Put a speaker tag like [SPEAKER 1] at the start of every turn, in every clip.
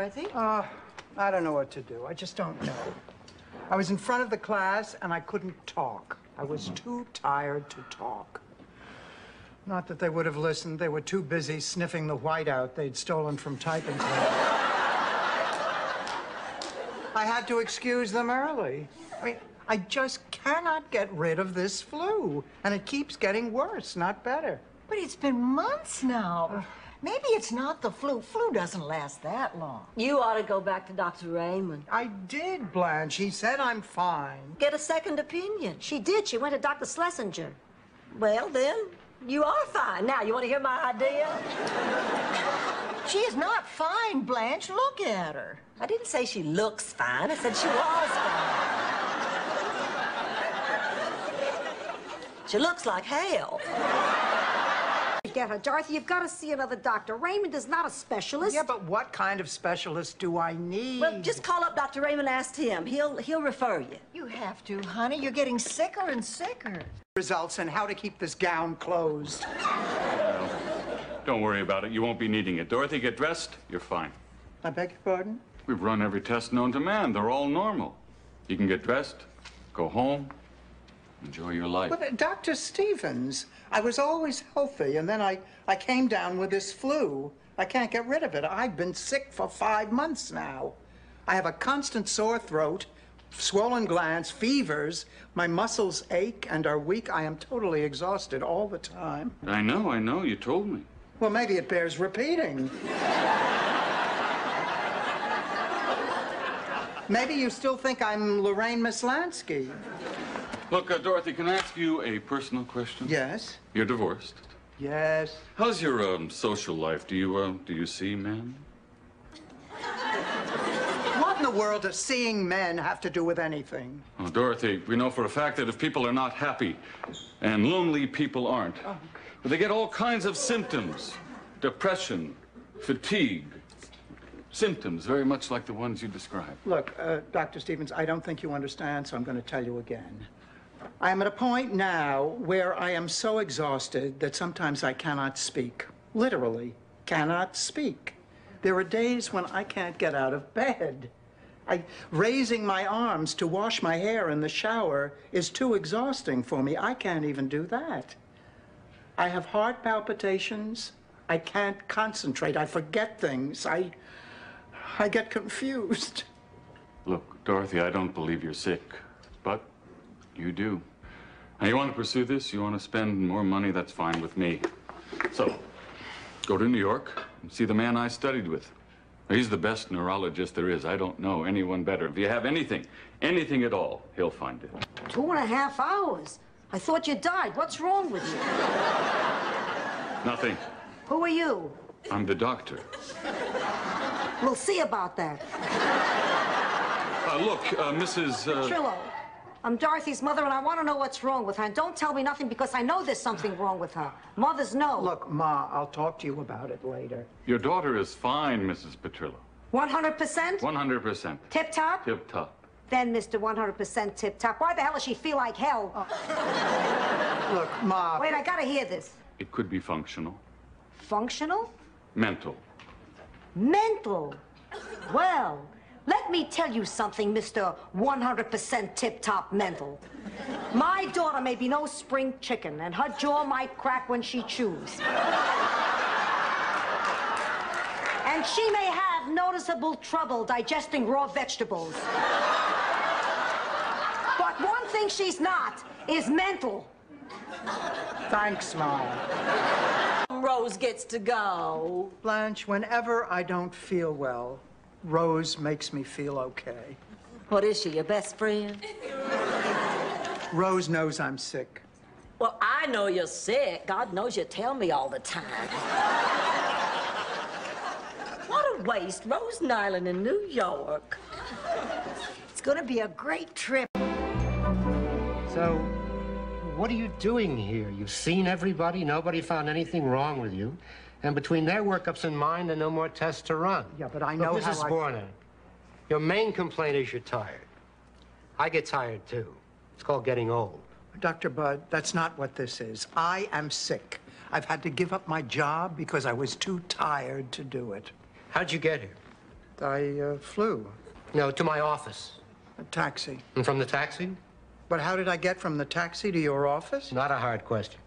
[SPEAKER 1] Dorothy?
[SPEAKER 2] Uh, I don't know what to do. I just don't know. I was in front of the class and I couldn't talk. I was too tired to talk. Not that they would have listened. They were too busy sniffing the whiteout they'd stolen from typing class. I had to excuse them early. I mean, I just cannot get rid of this flu. And it keeps getting worse, not better.
[SPEAKER 1] But it's been months now. Maybe it's not the flu. Flu doesn't last that long.
[SPEAKER 3] You ought to go back to Dr. Raymond.
[SPEAKER 2] I did, Blanche. He said I'm fine.
[SPEAKER 3] Get a second opinion.
[SPEAKER 4] She did. She went to Dr. Schlesinger.
[SPEAKER 3] Well, then, you are fine. Now, you want to hear my idea?
[SPEAKER 1] She is not fine, Blanche. Look at her.
[SPEAKER 3] I didn't say she looks fine. I said she was fine. She looks like hell.
[SPEAKER 4] Get her. Dorothy, you've got to see another doctor. Raymond is not a specialist.
[SPEAKER 2] Yeah, but what kind of specialist do I need?
[SPEAKER 3] Well, just call up Dr. Raymond and ask him. He'll, he'll refer you.
[SPEAKER 1] You have to, honey. You're getting sicker and sicker.
[SPEAKER 2] results and how to keep this gown closed.
[SPEAKER 5] Don't worry about it. You won't be needing it. Dorothy, get dressed. You're fine.
[SPEAKER 2] I beg your pardon?
[SPEAKER 5] We've run every test known to man. They're all normal. You can get dressed, go home, enjoy your life.
[SPEAKER 2] But, uh, Dr. Stevens, I was always healthy, and then I, I came down with this flu. I can't get rid of it. I've been sick for five months now. I have a constant sore throat, swollen glands, fevers. My muscles ache and are weak. I am totally exhausted all the time.
[SPEAKER 5] I know, I know. You told me.
[SPEAKER 2] Well, maybe it bears repeating. maybe you still think I'm Lorraine Mislansky.
[SPEAKER 5] Look, uh, Dorothy, can I ask you a personal question?
[SPEAKER 2] Yes?
[SPEAKER 5] You're divorced.
[SPEAKER 2] Yes.
[SPEAKER 5] How's your um, social life? Do you uh, do you see men?
[SPEAKER 2] What in the world does seeing men have to do with anything?
[SPEAKER 5] Oh, Dorothy, we know for a fact that if people are not happy, and lonely people aren't, they get all kinds of symptoms depression, fatigue. Symptoms very much like the ones you described.
[SPEAKER 2] Look, uh, Dr. Stevens, I don't think you understand, so I'm going to tell you again. I am at a point now where I am so exhausted that sometimes I cannot speak. Literally, cannot speak. There are days when I can't get out of bed. I, raising my arms to wash my hair in the shower is too exhausting for me. I can't even do that. I have heart palpitations. I can't concentrate. I forget things. I, I get confused.
[SPEAKER 5] Look, Dorothy, I don't believe you're sick, you do. Now, you want to pursue this? You want to spend more money? That's fine with me. So, go to New York and see the man I studied with. He's the best neurologist there is. I don't know anyone better. If you have anything, anything at all, he'll find it.
[SPEAKER 4] Two and a half hours. I thought you died. What's wrong with you?
[SPEAKER 5] Nothing.
[SPEAKER 4] Who are you?
[SPEAKER 5] I'm the doctor.
[SPEAKER 4] We'll see about that.
[SPEAKER 5] Uh, look, uh, Mrs. Uh,
[SPEAKER 4] Trillo, I'm Dorothy's mother, and I want to know what's wrong with her. And don't tell me nothing because I know there's something wrong with her. Mothers know.
[SPEAKER 2] Look, Ma, I'll talk to you about it later.
[SPEAKER 5] your daughter is fine, Mrs. Petrillo.
[SPEAKER 4] 100%?
[SPEAKER 5] 100%.
[SPEAKER 4] Tip top?
[SPEAKER 5] Tip top.
[SPEAKER 4] Then, Mr. 100% tip top. Why the hell does she feel like hell? Oh.
[SPEAKER 2] Look, Ma.
[SPEAKER 4] Wait, I gotta hear this.
[SPEAKER 5] It could be functional,
[SPEAKER 4] Functional?
[SPEAKER 5] mental.
[SPEAKER 4] Mental. Well, let me tell you something, Mr. 100% tip top mental. My daughter may be no spring chicken, and her jaw might crack when she chews. And she may have noticeable trouble digesting raw vegetables. But one thing she's not is mental.
[SPEAKER 2] Thanks, Ma.
[SPEAKER 3] Rose gets to go.
[SPEAKER 2] Blanche, whenever I don't feel well, Rose makes me feel okay.
[SPEAKER 3] What is she, your best friend?
[SPEAKER 2] Rose knows I'm sick.
[SPEAKER 3] Well, I know you're sick. God knows you tell me all the time. what a waste. Rose Island in New York.
[SPEAKER 1] It's going to be a great trip.
[SPEAKER 6] So, what are you doing here? You've seen everybody, nobody found anything wrong with you. And between their workups and mine, there are no more tests to run.
[SPEAKER 2] Yeah, but I know
[SPEAKER 6] Look, Mrs.
[SPEAKER 2] I-
[SPEAKER 6] Borner, your main complaint is you're tired. I get tired, too. It's called getting old.
[SPEAKER 2] Dr. Bud, that's not what this is. I am sick. I've had to give up my job because I was too tired to do it.
[SPEAKER 6] How'd you get here?
[SPEAKER 2] I uh, flew.
[SPEAKER 6] No, to my office.
[SPEAKER 2] A taxi.
[SPEAKER 6] And from the taxi?
[SPEAKER 2] But how did I get from the taxi to your office?
[SPEAKER 6] Not a hard question.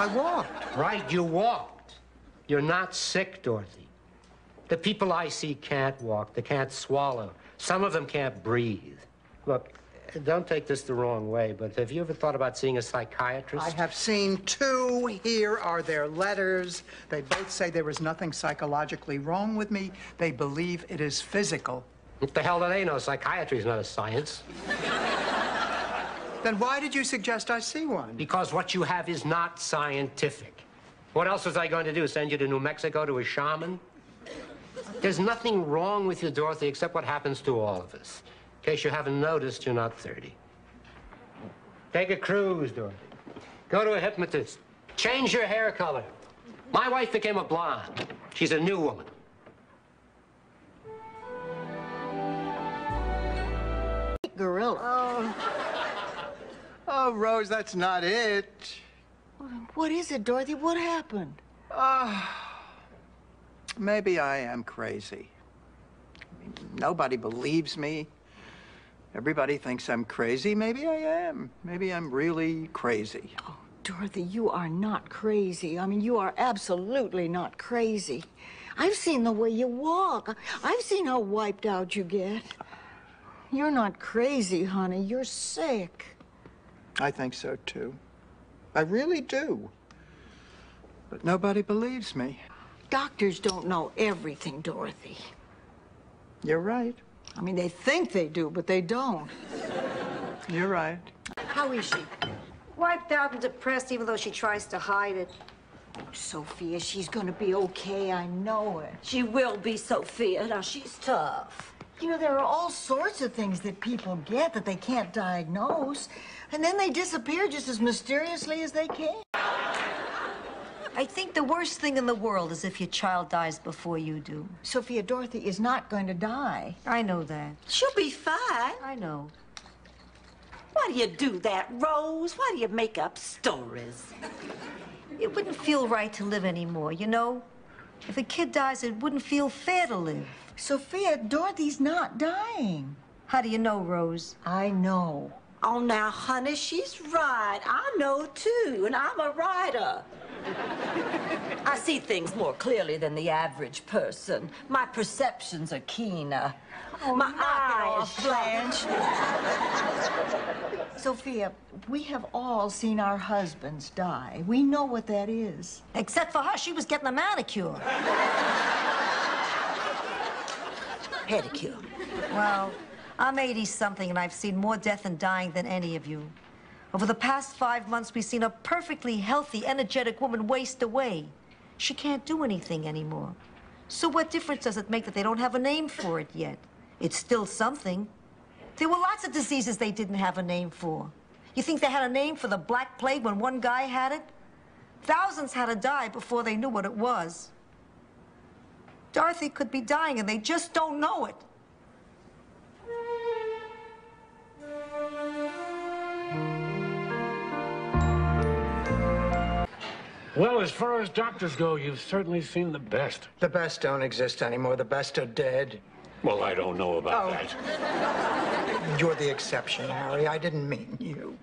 [SPEAKER 2] I walked.
[SPEAKER 6] Right, you walked. You're not sick, Dorothy. The people I see can't walk. They can't swallow. Some of them can't breathe. Look, don't take this the wrong way, but have you ever thought about seeing a psychiatrist?
[SPEAKER 2] I have seen two. Here are their letters. They both say there is nothing psychologically wrong with me. They believe it is physical.
[SPEAKER 6] What the hell do they know? Psychiatry is not a science.
[SPEAKER 2] Then why did you suggest I see one?
[SPEAKER 6] Because what you have is not scientific. What else was I going to do? Send you to New Mexico to a shaman? There's nothing wrong with you, Dorothy, except what happens to all of us. In case you haven't noticed, you're not 30. Take a cruise, Dorothy. Go to a hypnotist. Change your hair color. My wife became a blonde. She's a new woman.
[SPEAKER 1] Gorilla.
[SPEAKER 2] Oh, Oh, Rose, that's not it.
[SPEAKER 1] What is it, Dorothy? What happened?
[SPEAKER 2] Ah, maybe I am crazy. I mean, nobody believes me. Everybody thinks I'm crazy. Maybe I am. Maybe I'm really crazy.
[SPEAKER 1] Oh, Dorothy, you are not crazy. I mean, you are absolutely not crazy. I've seen the way you walk. I've seen how wiped out you get. You're not crazy, honey. You're sick.
[SPEAKER 2] I think so, too. I really do. But nobody believes me.
[SPEAKER 1] Doctors don't know everything, Dorothy.
[SPEAKER 2] You're right.
[SPEAKER 1] I mean, they think they do, but they don't.
[SPEAKER 2] You're right.
[SPEAKER 1] How is she?
[SPEAKER 4] Wiped out and depressed, even though she tries to hide it.
[SPEAKER 1] Sophia, she's gonna be okay. I know it.
[SPEAKER 3] She will be, Sophia. Now, she's tough.
[SPEAKER 1] You know, there are all sorts of things that people get that they can't diagnose, and then they disappear just as mysteriously as they came.
[SPEAKER 7] I think the worst thing in the world is if your child dies before you do.
[SPEAKER 1] Sophia, Dorothy is not going to die.
[SPEAKER 7] I know that.
[SPEAKER 3] She'll be fine.
[SPEAKER 7] I know.
[SPEAKER 3] Why do you do that, Rose? Why do you make up stories?
[SPEAKER 7] It wouldn't feel right to live anymore, you know? If a kid dies, it wouldn't feel fair to live.
[SPEAKER 1] Sophia, Dorothy's not dying.
[SPEAKER 7] How do you know, Rose?
[SPEAKER 1] I know.
[SPEAKER 3] Oh, now, honey, she's right. I know, too, and I'm a writer. I see things more clearly than the average person. My perceptions are keener.
[SPEAKER 1] Oh,
[SPEAKER 3] My
[SPEAKER 1] knock it
[SPEAKER 3] eyes
[SPEAKER 1] off,
[SPEAKER 3] sharp.
[SPEAKER 1] Blanche. Sophia, we have all seen our husbands die. We know what that is.
[SPEAKER 7] Except for her, she was getting a manicure.
[SPEAKER 3] Pedicure.
[SPEAKER 7] Well, I'm 80 something and I've seen more death and dying than any of you. Over the past five months, we've seen a perfectly healthy, energetic woman waste away. She can't do anything anymore. So, what difference does it make that they don't have a name for it yet? It's still something. There were lots of diseases they didn't have a name for. You think they had a name for the Black Plague when one guy had it? Thousands had to die before they knew what it was. Dorothy could be dying and they just don't know it.
[SPEAKER 8] Well, as far as doctors go, you've certainly seen the best.
[SPEAKER 2] The best don't exist anymore. The best are dead.
[SPEAKER 8] Well, I don't know about
[SPEAKER 2] Oh.
[SPEAKER 8] that.
[SPEAKER 2] You're the exception, Harry. I didn't mean you.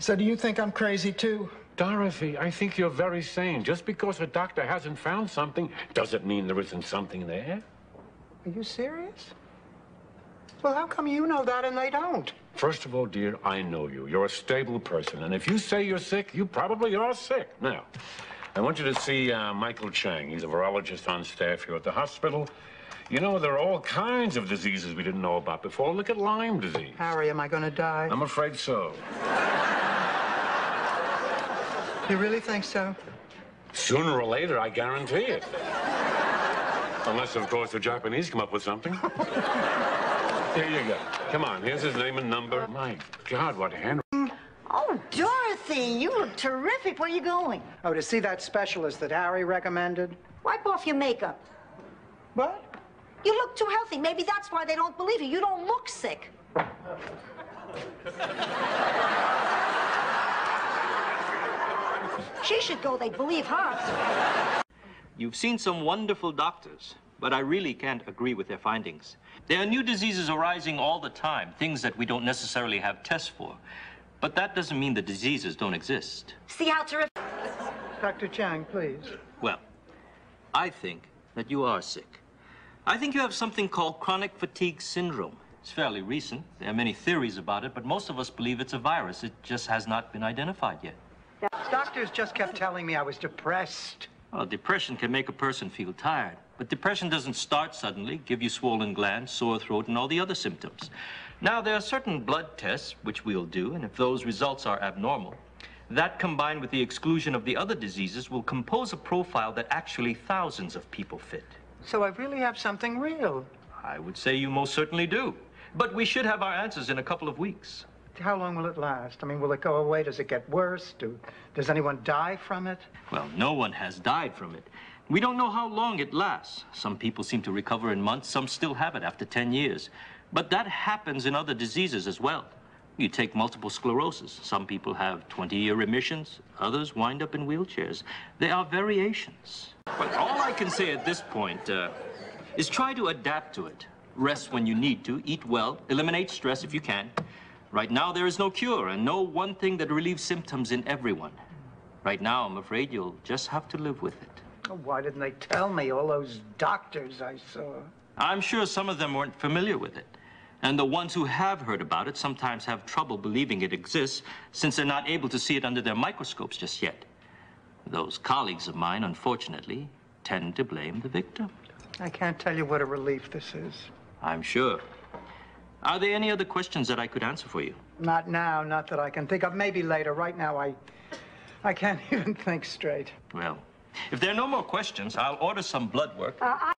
[SPEAKER 2] So do you think I'm crazy, too?
[SPEAKER 8] Dorothy, I think you're very sane. Just because a doctor hasn't found something doesn't mean there isn't something there.
[SPEAKER 2] Are you serious? Well, how come you know that and they don't?
[SPEAKER 8] First of all, dear, I know you. You're a stable person, and if you say you're sick, you probably are sick. Now, I want you to see uh, Michael Chang. He's a virologist on staff here at the hospital. You know, there are all kinds of diseases we didn't know about before. Look at Lyme disease.
[SPEAKER 2] Harry, am I going to die?
[SPEAKER 8] I'm afraid so.
[SPEAKER 2] You really think so?
[SPEAKER 8] Sooner or later, I guarantee it. Unless, of course, the Japanese come up with something. Here you go. Come on, here's his name and number. My God, what a hand.
[SPEAKER 1] Oh, Dorothy, you look terrific. Where are you going?
[SPEAKER 2] Oh, to see that specialist that Harry recommended?
[SPEAKER 4] Wipe off your makeup.
[SPEAKER 2] What?
[SPEAKER 4] You look too healthy. Maybe that's why they don't believe you. You don't look sick. She should go. They'd believe her.
[SPEAKER 9] You've seen some wonderful doctors, but I really can't agree with their findings. There are new diseases arising all the time, things that we don't necessarily have tests for. But that doesn't mean the diseases don't exist.
[SPEAKER 4] See how terrific.
[SPEAKER 2] Dr. Chang, please.
[SPEAKER 9] Well, I think that you are sick. I think you have something called chronic fatigue syndrome. It's fairly recent. There are many theories about it, but most of us believe it's a virus. It just has not been identified yet.
[SPEAKER 2] Doctors just kept telling me I was depressed.
[SPEAKER 9] Well, depression can make a person feel tired, but depression doesn't start suddenly, give you swollen glands, sore throat, and all the other symptoms. Now, there are certain blood tests which we'll do, and if those results are abnormal, that combined with the exclusion of the other diseases will compose a profile that actually thousands of people fit.
[SPEAKER 2] So I really have something real.
[SPEAKER 9] I would say you most certainly do. But we should have our answers in a couple of weeks.
[SPEAKER 2] How long will it last? I mean, will it go away? Does it get worse? Do, does anyone die from it?
[SPEAKER 9] Well, no one has died from it. We don't know how long it lasts. Some people seem to recover in months, some still have it after 10 years. But that happens in other diseases as well. You take multiple sclerosis. Some people have 20 year remissions, others wind up in wheelchairs. There are variations. But all I can say at this point uh, is try to adapt to it. Rest when you need to, eat well, eliminate stress if you can. Right now, there is no cure and no one thing that relieves symptoms in everyone. Right now, I'm afraid you'll just have to live with it.
[SPEAKER 2] Oh, why didn't they tell me? All those doctors I saw.
[SPEAKER 9] I'm sure some of them weren't familiar with it. And the ones who have heard about it sometimes have trouble believing it exists since they're not able to see it under their microscopes just yet. Those colleagues of mine, unfortunately, tend to blame the victim.
[SPEAKER 2] I can't tell you what a relief this is.
[SPEAKER 9] I'm sure. Are there any other questions that I could answer for you?
[SPEAKER 2] Not now, not that I can think of. Maybe later. Right now, I, I can't even think straight.
[SPEAKER 9] Well, if there are no more questions, I'll order some blood work.
[SPEAKER 2] Uh,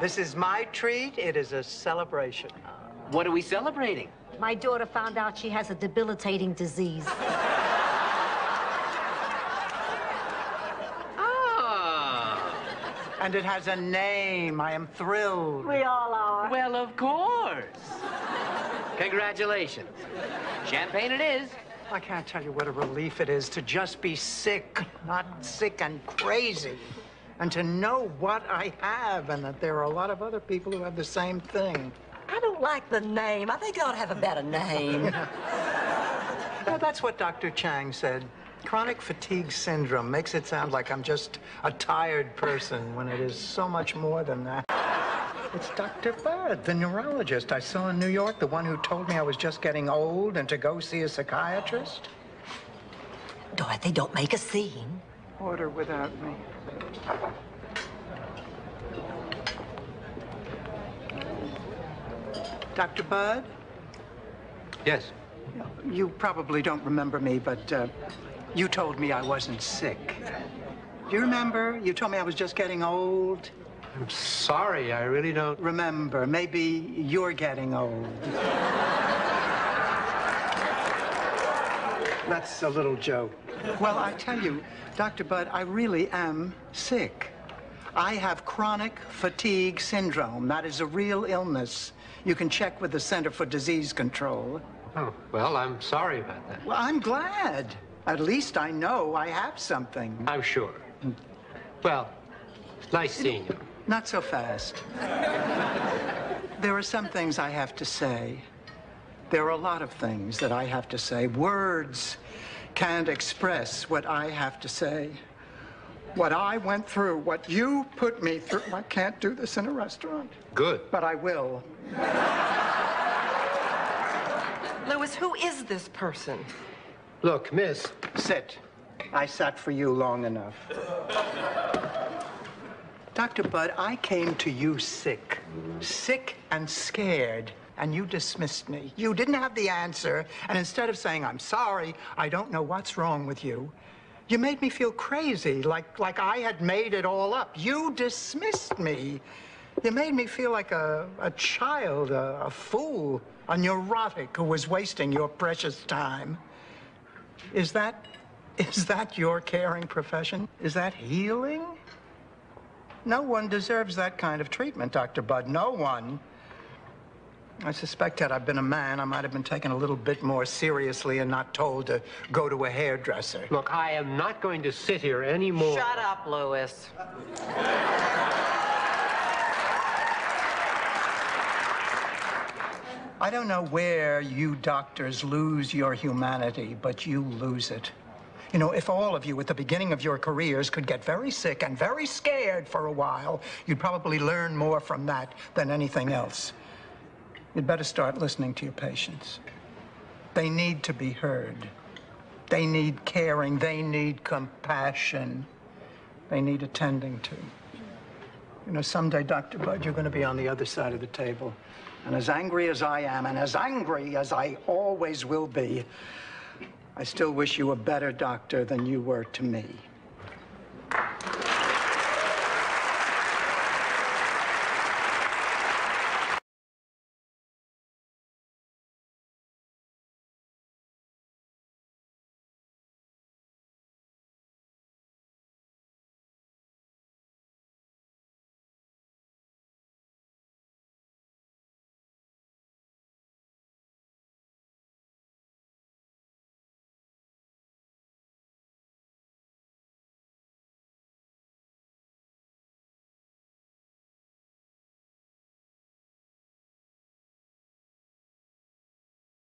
[SPEAKER 2] this is my treat. It is a celebration.
[SPEAKER 10] What are we celebrating?
[SPEAKER 4] My daughter found out she has a debilitating disease.
[SPEAKER 10] Ah,
[SPEAKER 2] And it has a name. I am thrilled.
[SPEAKER 4] We all are.
[SPEAKER 10] well, of course. Congratulations. Champagne it is.
[SPEAKER 2] I can't tell you what a relief it is to just be sick, not sick and crazy. And to know what I have and that there are a lot of other people who have the same thing.
[SPEAKER 3] I don't like the name. I think it ought to have a better name.
[SPEAKER 2] Yeah, that's what Dr. Chang said. Chronic fatigue syndrome makes it sound like I'm just a tired person when it is so much more than that. It's Dr. Bird, the neurologist I saw in New York, the one who told me I was just getting old and to go see a psychiatrist.
[SPEAKER 3] Dorothy, don't make a scene.
[SPEAKER 2] Order without me. Dr. Bud,
[SPEAKER 6] Yes.
[SPEAKER 2] you probably don't remember me, but uh, you told me I wasn't sick. Do you remember? You told me I was just getting old.
[SPEAKER 6] I'm sorry, I really don't.
[SPEAKER 2] Remember, maybe you're getting old. That's a little joke. Well, I tell you, Dr. Bud, I really am sick. I have chronic fatigue syndrome. That is a real illness. You can check with the Center for Disease Control.
[SPEAKER 6] Oh, well, I'm sorry about that.
[SPEAKER 2] Well, I'm glad. At least I know I have something.
[SPEAKER 6] I'm sure. Well, nice seeing you.
[SPEAKER 2] Not so fast. there are some things I have to say. There are a lot of things that I have to say. Words can't express what I have to say. What I went through, what you put me through. I can't do this in a restaurant,
[SPEAKER 6] Good.
[SPEAKER 2] but I will.
[SPEAKER 11] Louis, who is this person?
[SPEAKER 6] Look, miss,
[SPEAKER 2] Sit. I sat for you long enough. Dr. Bud, I came to you sick. Sick and scared. And you dismissed me. You didn't have the answer. And instead of saying, I'm sorry, I don't know what's wrong with you, you made me feel crazy, like, like I had made it all up. You dismissed me. You made me feel like a, a child, a, a fool, a neurotic who was wasting your precious time. Is that is that your caring profession? Is that healing? No one deserves that kind of treatment, Dr. Bud. No one. I suspect had I been a man, I might have been taken a little bit more seriously and not told to go to a hairdresser.
[SPEAKER 6] Look, I am not going to sit here anymore.
[SPEAKER 11] Shut up, Louis.
[SPEAKER 2] I don't know where you doctors lose your humanity, but you lose it. You know, if all of you at the beginning of your careers could get very sick and very scared for a while, you'd probably learn more from that than anything else. You'd better start listening to your patients. They need to be heard. They need caring. They need compassion. They need attending to. You know, someday, Dr. Bud, you're going to be on the other side of the table. And as angry as I am, and as angry as I always will be, I still wish you a better doctor than you were to me.